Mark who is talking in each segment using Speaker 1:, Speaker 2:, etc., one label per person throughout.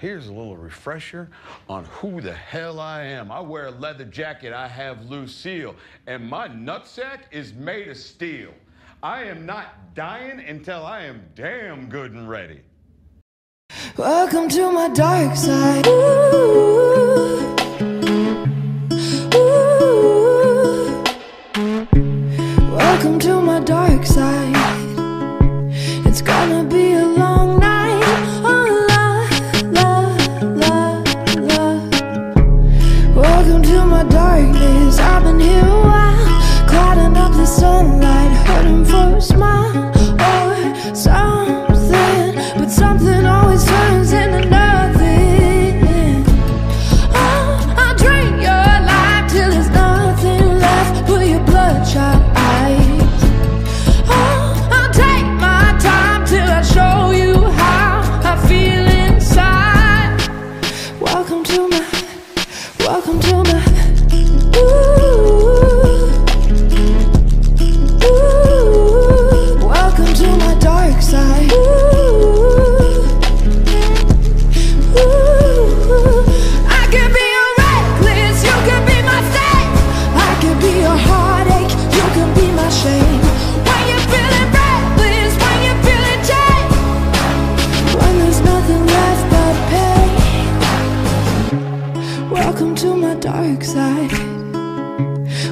Speaker 1: Here's a little refresher on who the hell I am. I wear a leather jacket. I have Lucille. And my nutsack is made of steel. I am not dying until I am damn good and ready.
Speaker 2: Welcome to my dark side. Ooh.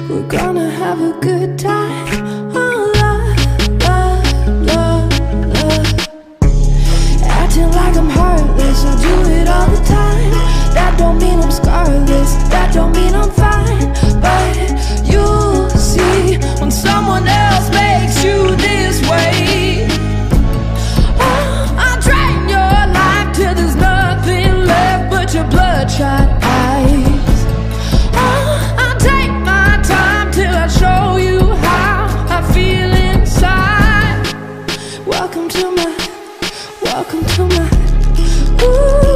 Speaker 2: We're gonna have a good time. Welcome to my. Ooh.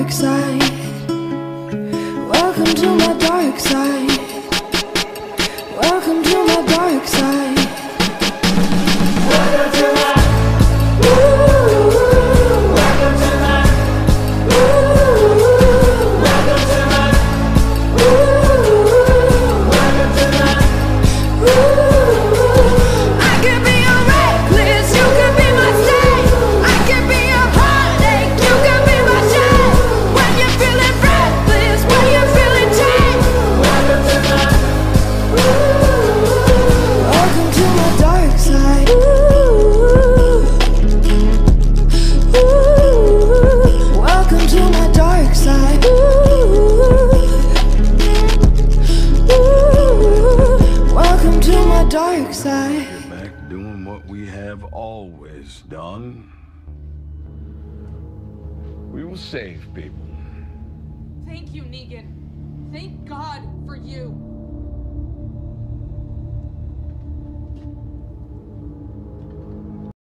Speaker 2: dark side. Welcome to my dark side. Because I... Get
Speaker 1: back doing what we have always done. We will save people.
Speaker 3: Thank you, Negan. Thank God for you.